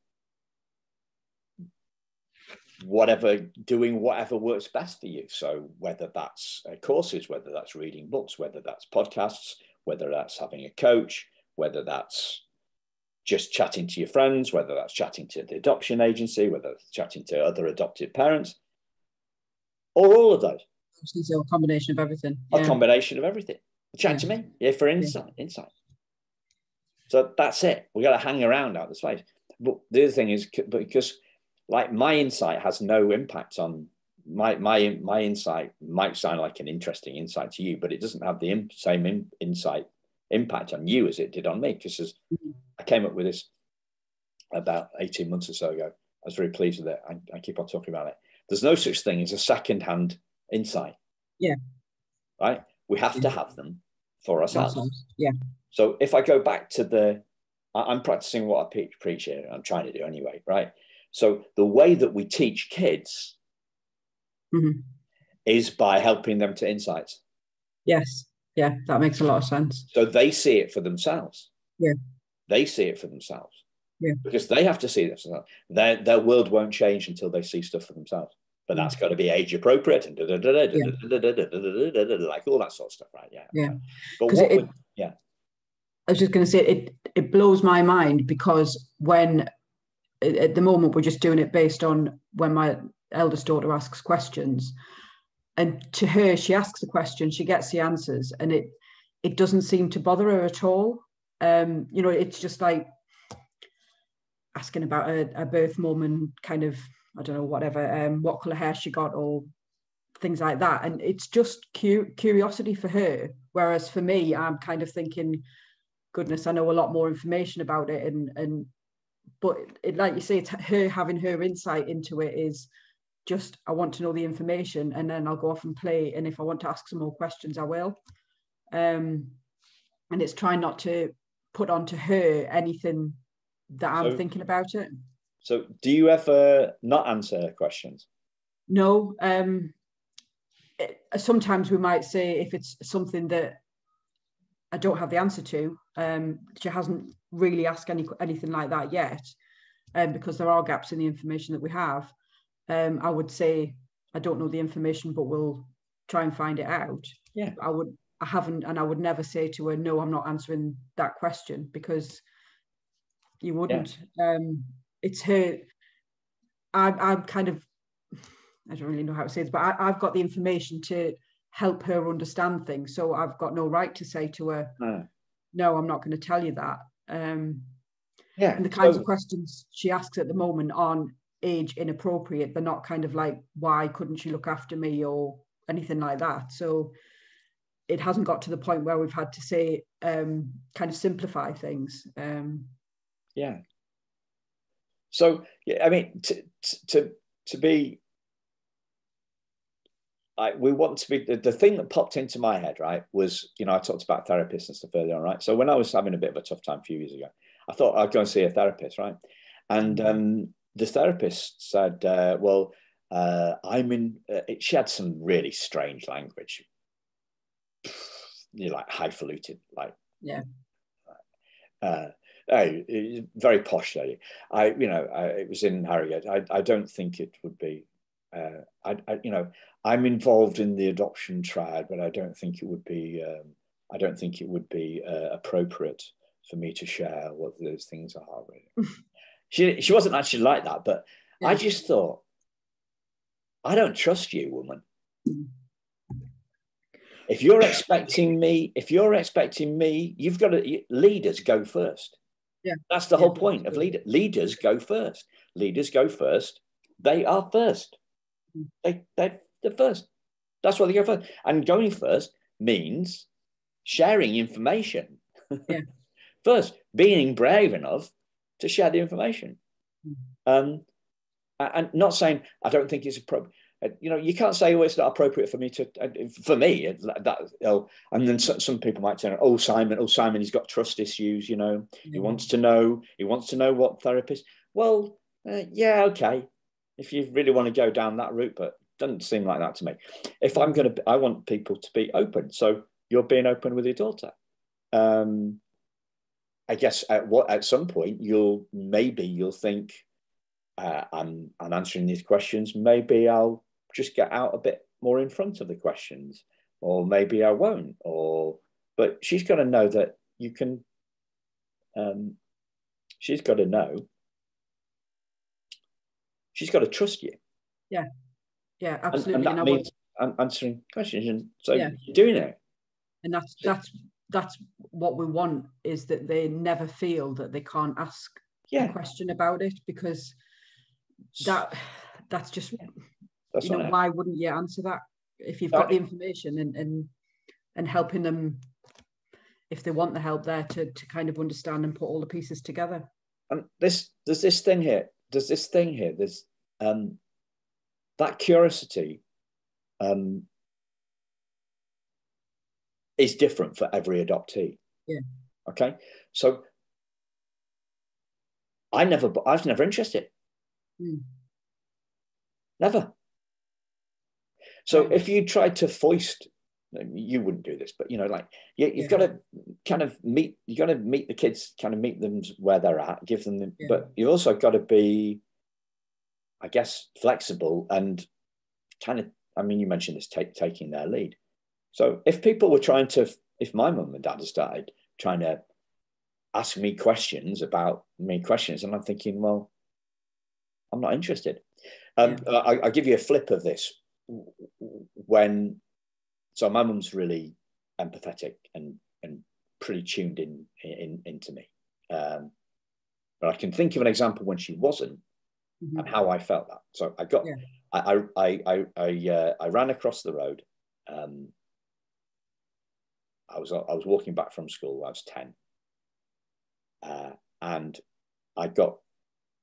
whatever doing whatever works best for you. So whether that's uh, courses whether that's reading books whether that's podcasts whether that's having a coach whether that's just chatting to your friends whether that's chatting to the adoption agency whether it's chatting to other adopted parents. Or all of those. So a combination of everything. Yeah. a combination of everything. Chat yeah. to me. Yeah for insight yeah. insight so that's it. We got to hang around out the space but the other thing is because like my insight has no impact on my my my insight might sound like an interesting insight to you, but it doesn't have the in, same in, insight impact on you as it did on me. Because as I came up with this about eighteen months or so ago, I was very pleased with it. I, I keep on talking about it. There's no such thing as a second-hand insight. Yeah. Right. We have to have them for ourselves. Yeah. So if I go back to the, I'm practicing what I preach here. I'm trying to do anyway. Right so the way that we teach kids mm-hmm. is by helping them to insights. Yes. Yeah, that makes a lot of sense. So they see it for themselves. Yeah. They see it for themselves. Yeah. Because they have to see this. Their, their world won't change until they see stuff for themselves. But that's got to be age appropriate and like all that sort of stuff, right? Yeah. Yeah. But what it, would, yeah. I was just going to say it. It blows my mind because when at the moment we're just doing it based on when my eldest daughter asks questions and to her she asks a question she gets the answers and it it doesn't seem to bother her at all. Um you know it's just like asking about a, a birth mum and kind of i don't know whatever um what color hair she got or things like that. And it's just cu- curiosity for her. Whereas for me i'm kind of thinking goodness i know a lot more information about it. And and but it, like you say, it's her having her insight into it is just I want to know the information and then I'll go off and play. And if I want to ask some more questions, I will. Um, and it's trying not to put onto her anything that I'm so, thinking about it. So, do you ever not answer questions? No. Um, it, sometimes we might say if it's something that I don't have the answer to. Um, she hasn't really asked any anything like that yet, um, because there are gaps in the information that we have. Um, I would say I don't know the information, but we'll try and find it out. Yeah, I would. I haven't, and I would never say to her, "No, I'm not answering that question," because you wouldn't. Yeah. Um, it's her. I, I'm kind of. I don't really know how to say this, but I, I've got the information to help her understand things. So I've got no right to say to her, no, no I'm not going to tell you that. Um, yeah. And the kinds so, of questions she asks at the moment aren't age inappropriate. They're not kind of like, why couldn't she look after me or anything like that. So it hasn't got to the point where we've had to say, um, kind of simplify things. Um, yeah. So, yeah, I mean, to, to, to be I, we want to be the, the thing that popped into my head, right, was you know I talked about therapists and stuff earlier on, right? So when I was having a bit of a tough time a few years ago, I thought I'd go and see a therapist, right? And mm-hmm. um, the therapist said, uh, "Well, uh, I'm in." Uh, it, she had some really strange language, you know, like highfalutin, like yeah. Uh, oh, very posh lady. I, you know, I, it was in Harrogate. I, I don't think it would be uh, I, I, you know, I'm involved in the adoption triad, but I don't think it would be, um, I don't think it would be uh, appropriate for me to share what those things are. Really, she she wasn't actually like that, but yeah. I just thought, I don't trust you, woman. If you're expecting me, if you're expecting me, you've got to leaders go first. Yeah, that's the yeah. whole point of leader. Leaders go first. Leaders go first. They are first. They, they, they're first. That's why they go first. And going first means sharing information. Yeah. first, being brave enough to share the information. Mm. Um, and not saying I don't think it's appropriate. Uh, you know, you can't say, "Oh, it's not appropriate for me to." Uh, for me, that oh, and then some people might say, "Oh, Simon, oh, Simon, he's got trust issues." You know, he wants to know. He wants to know what therapist. Well, uh, yeah, okay if you really want to go down that route, but doesn't seem like that to me. If I'm going to, I want people to be open. So you're being open with your daughter. Um, I guess at what at some point you'll maybe you'll think, uh, I'm, I'm answering these questions, maybe I'll just get out a bit more in front of the questions, or maybe I won't. Or, but she's got to know that you can. Um, she's got to know. She's got to trust you. Yeah, yeah, absolutely. And, and that and means want, answering questions, and so yeah. you're doing it. And that's that's that's what we want is that they never feel that they can't ask yeah. a question about it because that that's just that's you know why wouldn't you answer that if you've got the information and and and helping them if they want the help there to to kind of understand and put all the pieces together? And this there's this thing here there's this thing here there's um that curiosity um is different for every adoptee yeah okay so i never i was never interested mm. never so if you tried to foist, you wouldn't do this, but you know, like you, have yeah. got to kind of meet, you have got to meet the kids, kind of meet them where they're at, give them, the, yeah. but you also got to be, I guess, flexible and kind of. I mean, you mentioned this take, taking their lead. So if people were trying to, if my mum and dad had started trying to ask me questions about me questions, and I'm thinking, well, I'm not interested. Um, yeah. I, I'll give you a flip of this when so my mum's really empathetic and and pretty tuned in, in into me. Um, but I can think of an example when she wasn't, mm-hmm. and how I felt that. So I got, yeah. I, I, I, I, uh, I ran across the road. Um, I was, I was walking back from school. When I was ten, uh, and I got,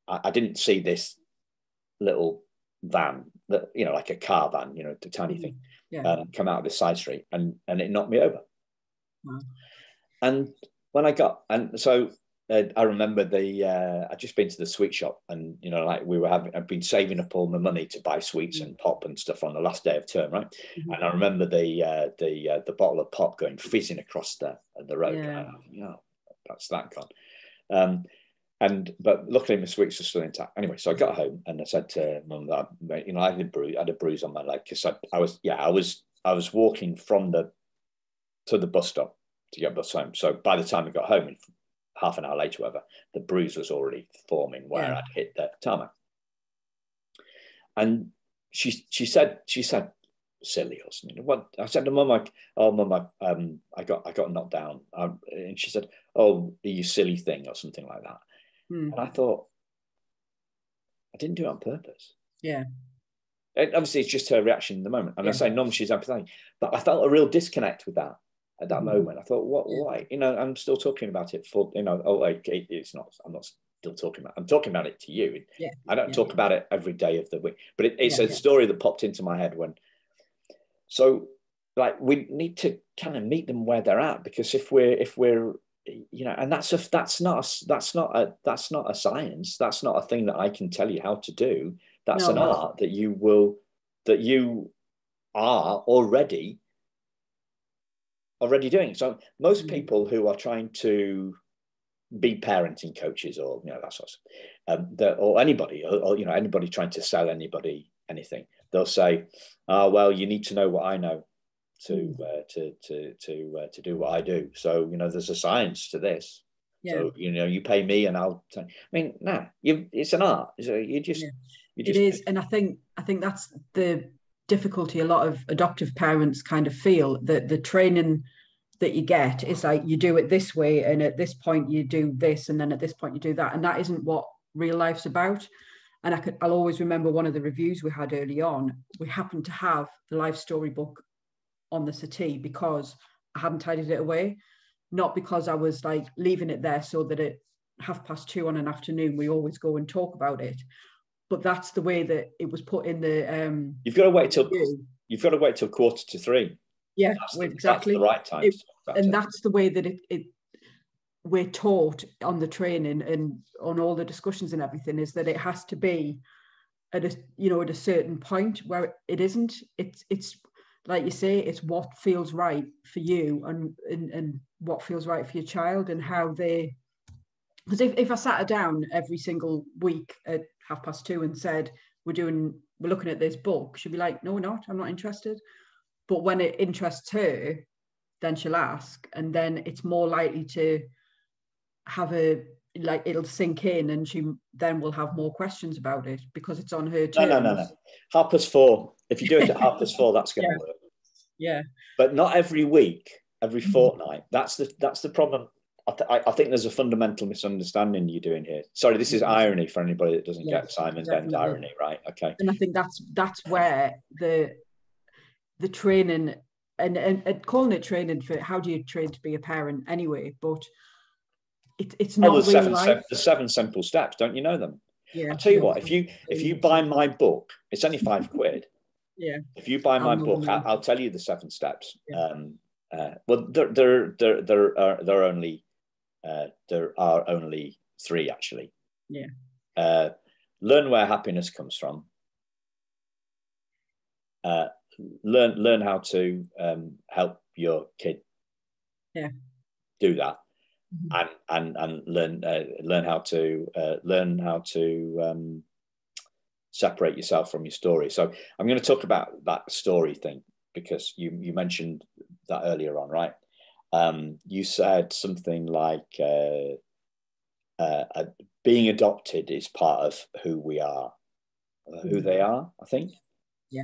I, I didn't see this little van that you know like a car van you know the tiny mm-hmm. thing yeah. um, come out of this side street and and it knocked me over wow. and when i got and so i remember the uh, i'd just been to the sweet shop and you know like we were having i've been saving up all my money to buy sweets mm-hmm. and pop and stuff on the last day of term right mm-hmm. and i remember the uh, the uh, the bottle of pop going fizzing across the the road yeah. you know that's that gone um, and but luckily my sweets were still intact. Anyway, so I got home and I said to mum that you know I had a bruise, I had a bruise on my leg because I, I was yeah I was I was walking from the to the bus stop to get bus home. So by the time I got home, half an hour later, whatever, the bruise was already forming where yeah. I'd hit the tarmac. And she she said she said silly or something. What I said to mum, like, oh mum, I, um, I got I got knocked down, um, and she said, oh, you silly thing or something like that. Mm. And I thought, I didn't do it on purpose. Yeah. And obviously, it's just her reaction in the moment. And yeah. I say, no, she's empathetic. But I felt a real disconnect with that at that mm. moment. I thought, what, why? You know, I'm still talking about it for, you know, oh, like, it's not, I'm not still talking about I'm talking about it to you. Yeah. I don't yeah. talk about it every day of the week, but it, it's a story that popped into my head when. So, like, we need to kind of meet them where they're at because if we're if we're you know and that's a that's not a, that's not a that's not a science that's not a thing that i can tell you how to do that's no, an no. art that you will that you are already already doing so most mm-hmm. people who are trying to be parenting coaches or you know that sort of um, that, or anybody or, or, you know anybody trying to sell anybody anything they'll say oh well you need to know what i know to hmm. uh, to to to uh, to do what I do. So you know, there's a science to this. Yeah. So you know, you pay me, and I'll. T- I mean, nah, you. It's an art. So you just. Yeah. You just it is, and I think I think that's the difficulty. A lot of adoptive parents kind of feel that the training that you get is like you do it this way, and at this point you do this, and then at this point you do that, and that isn't what real life's about. And I could, I'll always remember one of the reviews we had early on. We happened to have the life story book on the settee because I hadn't tidied it away, not because I was like leaving it there so that at half past two on an afternoon we always go and talk about it. But that's the way that it was put in the. Um, you've got to wait till you've got to wait till quarter to three. Yeah, that's the, exactly. That's the right time. It, and it. that's the way that it, it we're taught on the training and on all the discussions and everything is that it has to be at a you know at a certain point where it isn't it's it's like you say, it's what feels right for you and, and, and what feels right for your child and how they because if, if I sat her down every single week at half past two and said, we're doing, we're looking at this book, she'd be like, no, we're not, I'm not interested. But when it interests her, then she'll ask. And then it's more likely to have a, like, it'll sink in and she then will have more questions about it because it's on her terms. No, no, no, no. Half past four. If you do it at half past four, that's going to Yeah. work. Yeah. But not every week, every Mhm. fortnight. That's the that's the problem. I, th- I I think there's a fundamental misunderstanding you're doing here. Sorry, this is irony for anybody that doesn't Yes, get Simon Ben's definitely. irony, right? Okay. and I think that's that's where the the training and, and, and calling it training for how do you train to be a parent anyway, but it, it's Oh, not there's real seven, life. se- the seven simple steps. Don't you know them? Yeah, I'll tell you what. If you if you buy my book, it's only five quid. Yeah. If you buy my I'll book, them. I, I'll tell you the seven steps. Yeah. Um, uh, well, there there there there are there are only uh, there are only three actually. Yeah. Uh, learn where happiness comes from. Uh, learn learn how to um, help your kid. Yeah. Do that Mhm. and and and learn uh, learn how to uh, learn how to um, separate yourself from your story. So I'm going to talk about that story thing because you you mentioned that earlier on, right? Um, you said something like uh, uh, uh, being adopted is part of who we are, uh, who they are. I think. Yeah.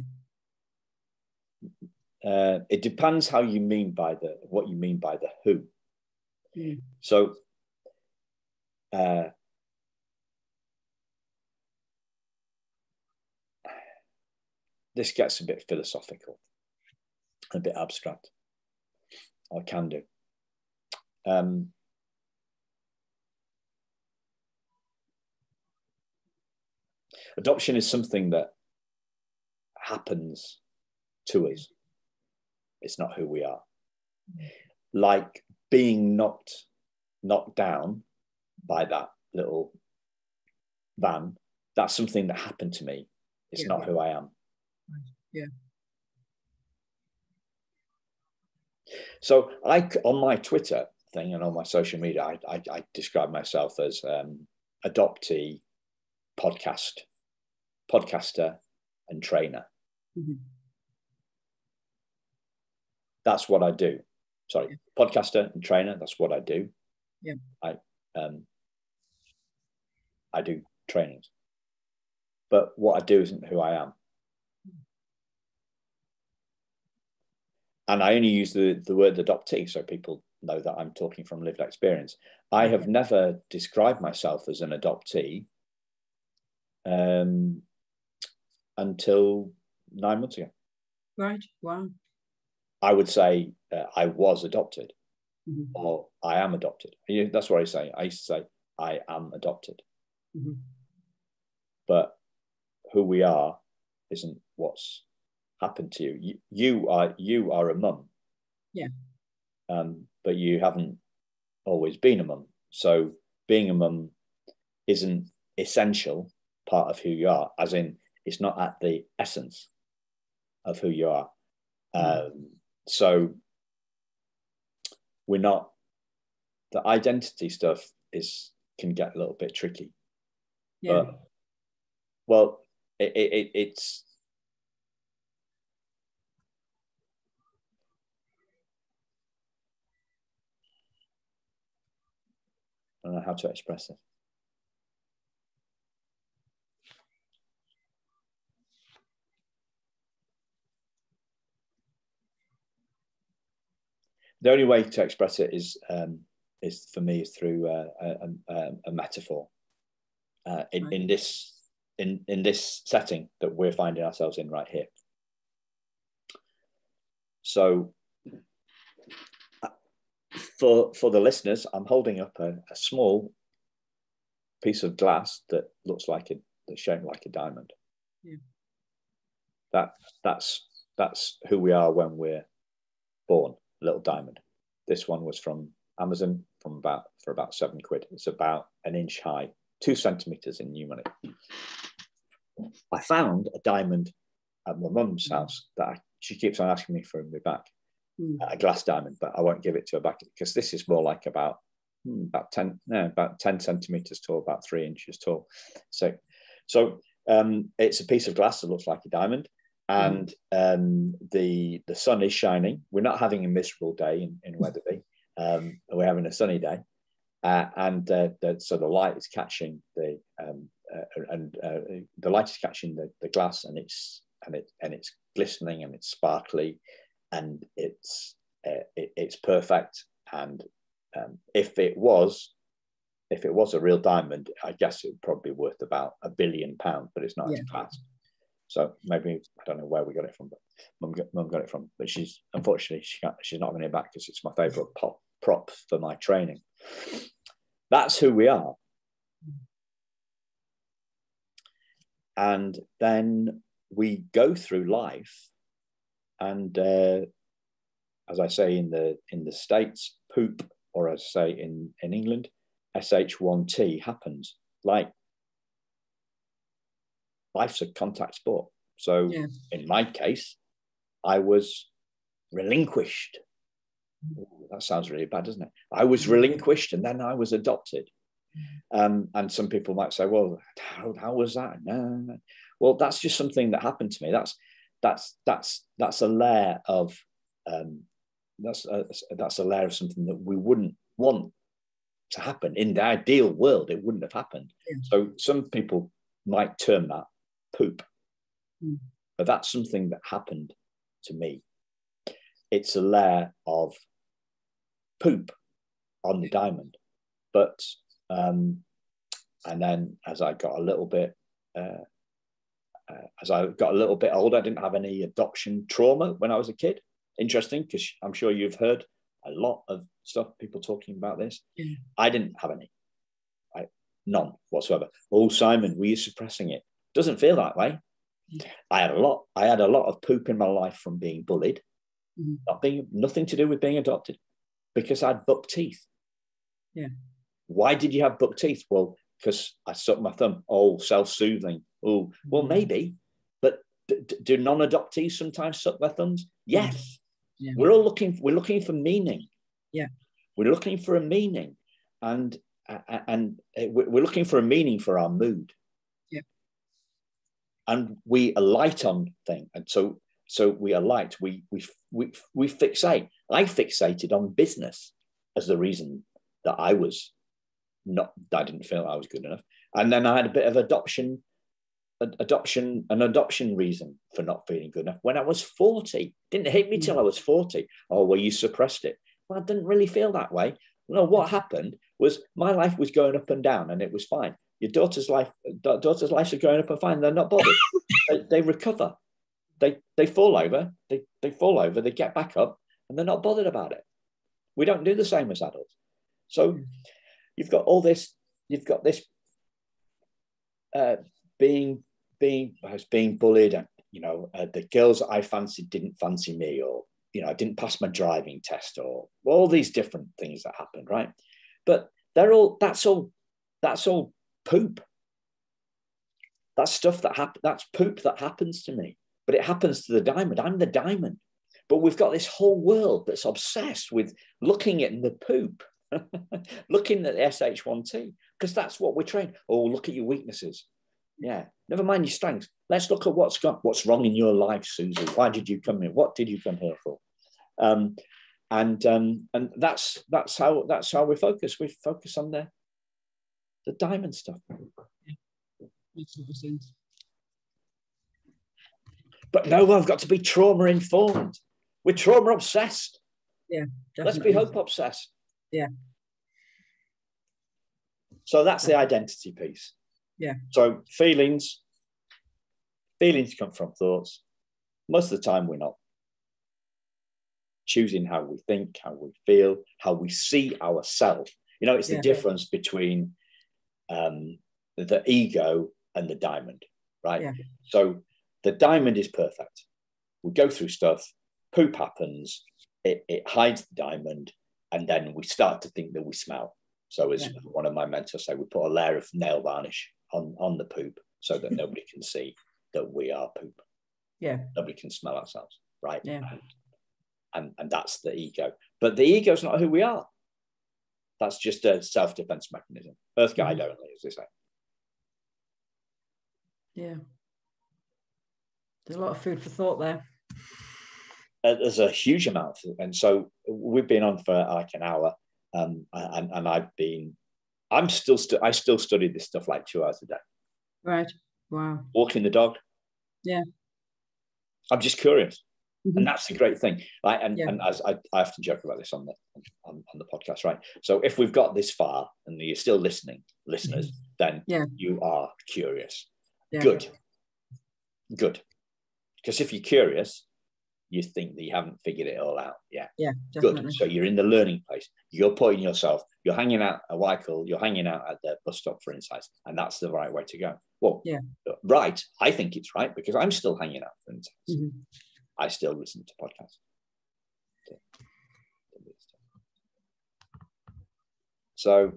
Uh, it depends how you mean by the what you mean by the who. Mm. So, uh, this gets a bit philosophical, a bit abstract. I can do. Um, adoption is something that happens to us. It's not who we are. Like being knocked knocked down by that little van, that's something that happened to me. It's Yeah. not who I am. Yeah. So I on my Twitter thing and on my social media, I, I, I describe myself as um, adoptee, podcast, podcaster, and trainer. Mhm. That's what I do. Sorry, podcaster and trainer. That's what I do. Yeah. I um, I do trainings, but what I do isn't who I am. And I only use the, the word adoptee so people know that I'm talking from lived experience. I have never described myself as an adoptee um, until nine months ago. Right. Wow. I would say uh, I was adopted Mhm. or I am adopted. You- That's what I say. I used to say I am adopted, Mhm. but who we are isn't what's happened to you. You, you are you are a mum. Yeah. Um, but you haven't always been a mum. So being a mum isn't essential part of who you are, as in it's not at the essence of who you are. Um, so we're not the identity stuff is can get a little bit tricky. Yeah. But well, it, it, it, it's I don't know how to express it. The only way to express it is um, is for me is through uh, a, a, a metaphor. Uh, in, in this in in this setting that we're finding ourselves in right here. So, for for the listeners, I'm holding up a, a small piece of glass that looks like it that's shaped like a diamond. Yeah. That that's that's who we are when we're born, little diamond. This one was from Amazon from about for about seven quid. It's about an inch high, two centimeters in new money. I found a diamond at my mum's house that I, she keeps on asking me for me back, Mm. a glass diamond, but I won't give it to her back because this is more like about hmm, about 10, no, about 10 centimeters tall, about three inches tall. So, so um, it's a piece of glass that looks like a diamond and um, the the sun is shining. We're not having a miserable day in, in Wetherby. Um, we're having a sunny day, uh, and uh, the, so the light is catching the um, uh, and uh, the light is catching the, the glass, and it's and it and it's glistening and it's sparkly, and it's uh, it, it's perfect. And um, if it was if it was a real diamond, I guess it would probably be worth about a billion pounds, but it's not yeah. glass. So maybe I don't know where we got it from, but mum got, mum got it from. But she's unfortunately she she's not going to get back because it's my favourite pop, prop for my training. That's who we are. And then we go through life, and uh, as I say in the in the states, poop, or as I say in in England, sh1t happens. Like life's a contact sport. So yeah. in my case, I was relinquished. Ooh, that sounds really bad, doesn't it? I was mm. relinquished and then I was adopted. Mm. Um, and some people might say, well, how, how was that? No, no, Well, that's just something that happened to me. That's that's that's that's a layer of um, that's a, that's a layer of something that we wouldn't want to happen in the ideal world. It wouldn't have happened. Yeah. So some people might term that poop. Mm. But that's something that happened to me. It's a layer of poop on the diamond. But, um, and then as I got a little bit, uh, uh, as I got a little bit older, I didn't have any adoption trauma when I was a kid. Interesting, because I'm sure you've heard a lot of stuff, people talking about this. Yeah. I didn't have any, right? None whatsoever. Oh, Simon, were you suppressing it? Doesn't feel that way. Mm-hmm. I had a lot. I had a lot of poop in my life from being bullied. Mm-hmm. Not being nothing to do with being adopted, because I had buck teeth. Yeah. Why did you have buck teeth? Well, because I sucked my thumb. Oh, self-soothing. Oh, well, mm-hmm. maybe. But d- d- do non-adoptees sometimes suck their thumbs? Yes. Yeah. We're all looking. We're looking for meaning. Yeah. We're looking for a meaning, and and we're looking for a meaning for our mood Yeah. and we alight on thing and so so we alight we we we, we fixate i fixated on business as the reason that i was not i didn't feel i was good enough and then i had a bit of adoption adoption an adoption reason for not feeling good enough when i was 40 didn't hit me till i was 40 oh well you suppressed it well i didn't really feel that way no what happened was my life was going up and down and it was fine your daughter's life, daughter's lives are going up and fine. They're not bothered. they, they, recover. They they fall over. They they fall over. They get back up, and they're not bothered about it. We don't do the same as adults. So you've got all this. You've got this uh, being being I was being bullied, and you know uh, the girls I fancied didn't fancy me, or you know I didn't pass my driving test, or all these different things that happened, right? But they're all that's all that's all poop. That's stuff that happens, that's poop that happens to me, but it happens to the diamond. I'm the diamond. But we've got this whole world that's obsessed with looking at the poop, looking at the SH1T, because that's what we're trained. Oh, look at your weaknesses. Yeah, never mind your strengths. Let's look at what's got what's wrong in your life, Suzy. Why did you come here? What did you come here for? Um, and um, and that's that's how that's how we focus. We focus on the the diamond stuff. But no, I've got to be trauma informed. We're trauma obsessed. Yeah. Definitely. Let's be hope obsessed. Yeah. So that's the identity piece. Yeah. So feelings, feelings come from thoughts. Most of the time, we're not choosing how we think, how we feel, how we see ourselves. You know, it's yeah. the difference between um, the ego and the diamond, right? Yeah. So the diamond is perfect. We go through stuff, poop happens, it, it hides the diamond, and then we start to think that we smell. So as yeah. one of my mentors say, we put a layer of nail varnish on, on the poop so that nobody can see that we are poop. Yeah. Nobody can smell ourselves, right? Yeah. And, and, and that's the ego. But the ego is not who we are. That's just a self defense mechanism. Earth guide Mhm. only, as they say. Yeah. There's a lot of food for thought there. Uh, there's a huge amount, and so we've been on for like an hour, um, and, and I've been, I'm still, stu- I still study this stuff like two hours a day. Right. Wow. Walking the dog. Yeah. I'm just curious. Mhm. and that's the great thing right and, Yeah. and as I, I often joke about this on the on, on the podcast right so if we've got this far and you're still listening listeners then Yeah. you are curious Yeah. good good because if you're curious you think that you haven't figured it all out yeah Yeah. Definitely. good so you're in the learning place you're putting yourself you're hanging out at Wycombe you're hanging out at the bus stop for insights and that's the right way to go well Yeah. right i think it's right because i'm still hanging out for insights Mhm. I still listen to podcasts. So,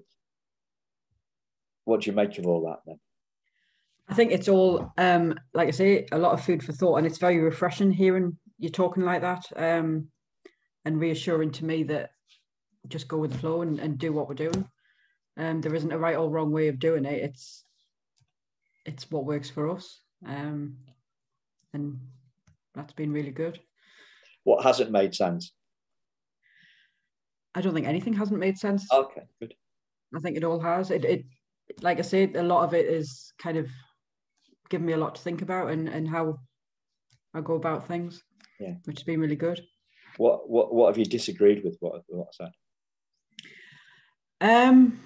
what do you make of all that then? I think it's all, um, like I say, a lot of food for thought, and it's very refreshing hearing you talking like that, um, and reassuring to me that just go with the flow and, and do what we're doing. Um, there isn't a right or wrong way of doing it. It's it's what works for us, um, and that's been really good. What hasn't made sense? I don't think anything hasn't made sense. Okay, good. I think it all has. It, it, like I said, a lot of it is kind of given me a lot to think about and and how I go about things. Yeah. which has been really good. What what what have you disagreed with? What what I said? Um,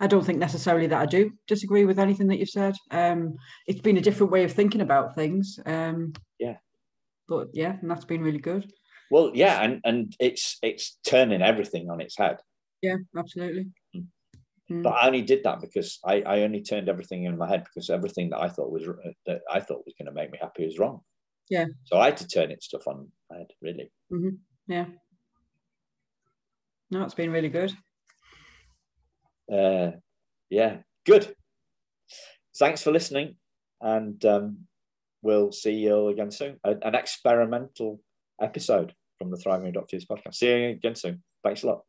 I don't think necessarily that I do disagree with anything that you've said. Um, it's been a different way of thinking about things. Um, Yeah. but yeah, and that's been really good. Well, yeah, and and it's it's turning everything on its head. Yeah, absolutely. Mm. Mm. But I only did that because I I only turned everything in my head because everything that I thought was that I thought was going to make me happy was wrong. Yeah. So I had to turn it stuff on my head, really. Yeah. No, it's been really good. Uh, yeah, good. Thanks for listening, and um, we'll see you all again soon. A- an experimental episode from the Thriving Adoptees podcast. See you again soon. Thanks a lot.